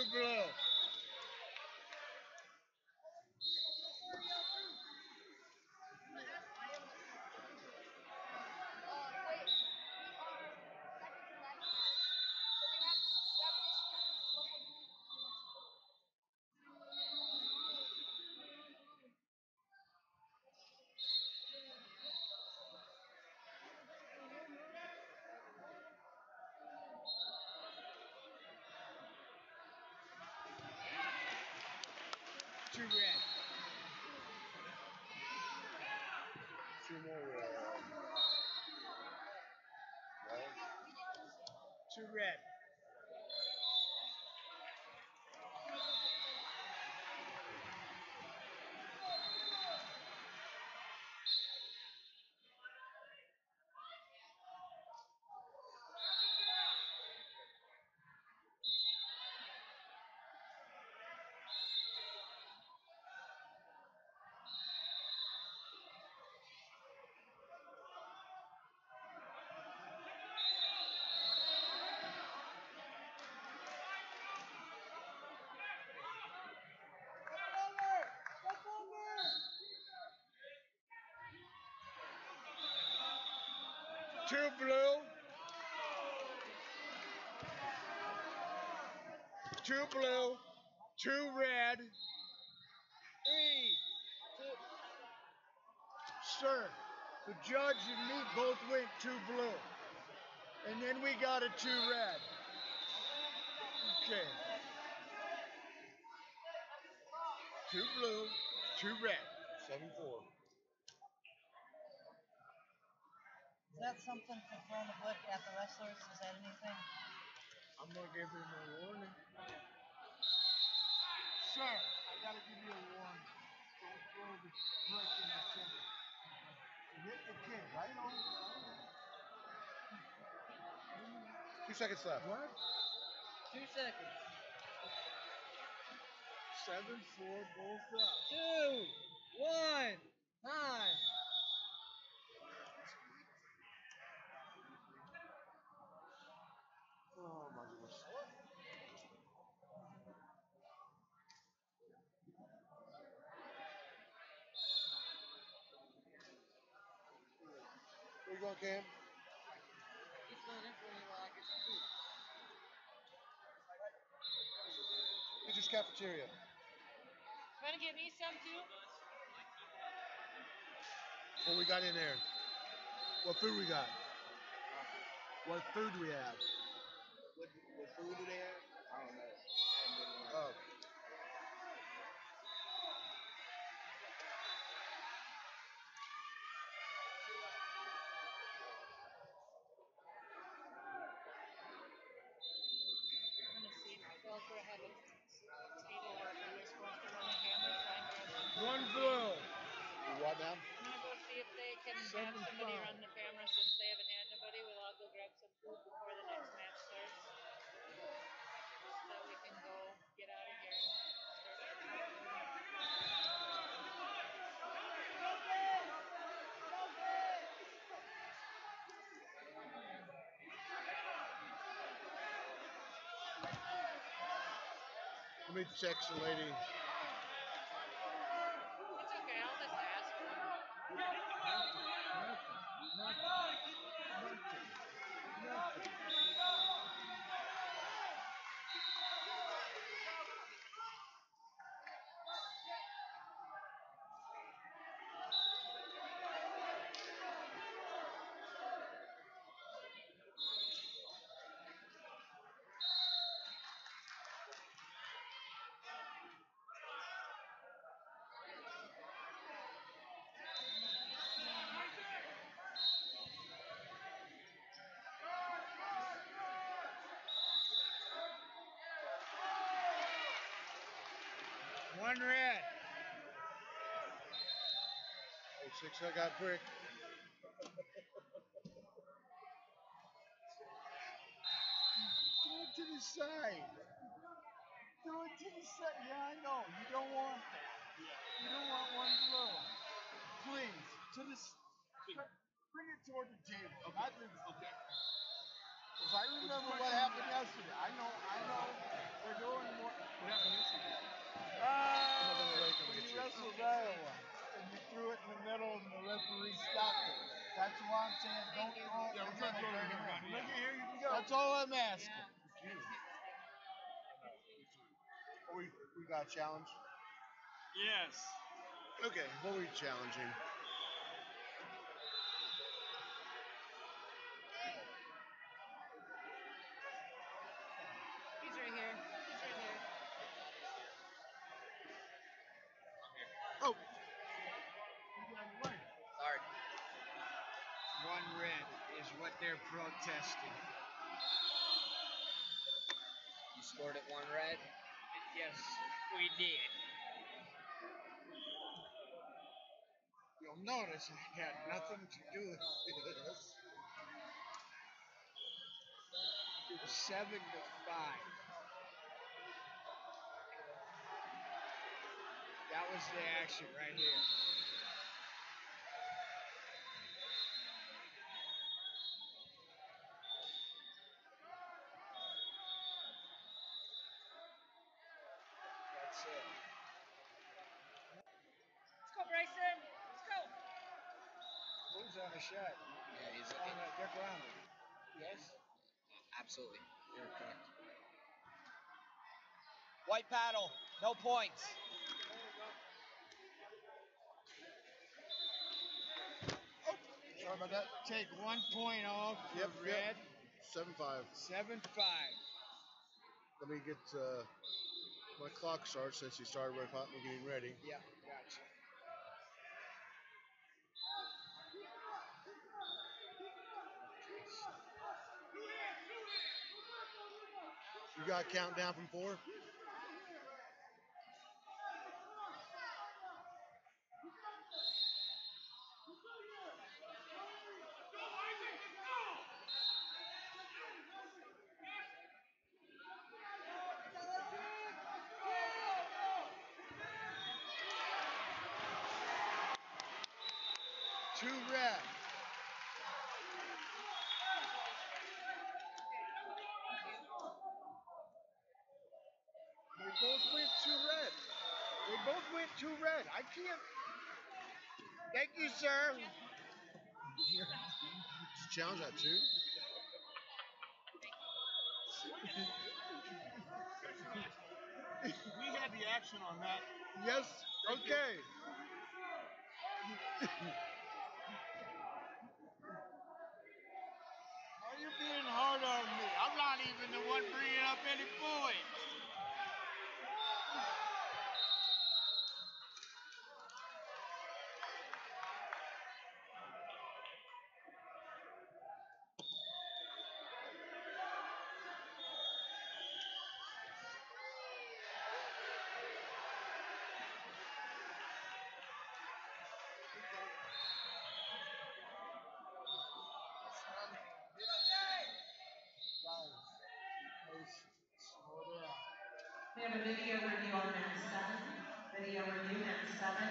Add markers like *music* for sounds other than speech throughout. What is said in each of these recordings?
Two Two red. Two more red. Right? Two red. Two blue. Two blue. Two red. Two. Sir, the judge and me both went two blue. And then we got a two red. Okay. Two blue, two red. Seven four. Is that something for throwing the book at the wrestlers? Is that anything? I'm gonna give him a warning. Sir, I gotta give you a warning. Don't throw the brick in the center. Hit the kid right on. Two seconds left. What? Two seconds. Seven, four, both up. Two. One. Nine. You going, Cam? He's going in for me while I get some food. Teacher's cafeteria. Trying to get me some too? What we got in there? What food we got? What food we have? What, what food do they have? I don't know. Oh. One blue. You what now? I'm gonna go see if they can Seven have somebody five. run the camera since they haven't had nobody. We'll all go grab some food before the next match starts. So we can go get out of here. Let me text the lady. One red. Oh, six, I got brick. Throw it to the side. Throw it to the side. Yeah, I know. You don't want that. You don't want one blow. Please, to the. Bring it toward the table. Not the, okay. Because I remember what happened yesterday. I know. I know. They're doing more. What happened yesterday? Ah, I'm not gonna we when you you. wrestled Iowa and you threw it in the middle and the referee stopped it. That's why I'm saying don't throw it Yeah, we're the trying to middle. throw it in bring the it Look at here, you can go. That's all I'm asking. You. Oh, we, we got a challenge. Yes. Okay, what were you challenging? He's right here. He's right here. Oh, Sorry. One red is what they're protesting. You scored at one red. Yes, we did. You'll notice it had nothing to do with this. It was seven to five. That was the action right here. That's it. Let's go, Bryston. Let's go. Who's on the shot? Yeah, he's On the Dick Rounded. Yes? absolutely. You're correct. White paddle. No points. sorry about that. Take one point off for Yep, yep. red. Seven five. Seven five. Let me get uh, my clock started since you started with hot me getting ready. Yeah, You got a countdown from four? Two red. They both went two red. They both went two red. I can't. Thank you, sir. Did you challenge that too? We had the action on that. Yes. Okay. Why are you being hard on me? I'm not even the one bringing up any points. We have a video review on men's seven. Video review men's seven.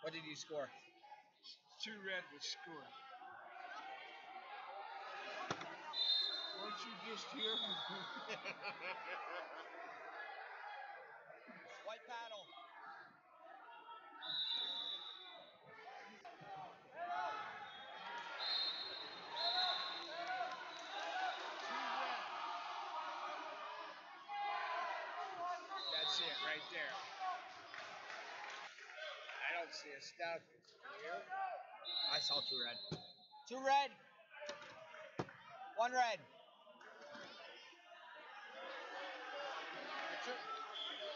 What did you score? Two red was scored. Weren't you just here? *laughs* White paddle. That's it right there. I don't see a stop. Here. I saw two red. Two red. One red.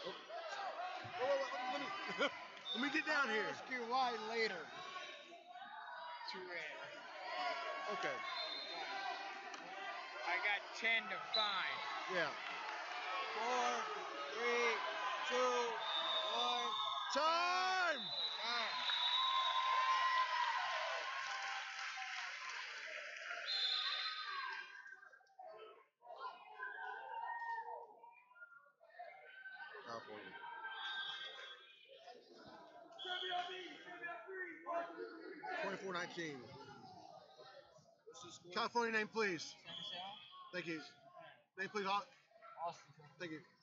Oh. oh Whoa, let me *laughs* let me get down here. Ask you why later. Two red. Okay. I got ten to five. Yeah. Four, three, two, one. Time. Time. California. Twenty-four nineteen. California name, please. Thank you. Name, please. Austin. Thank you.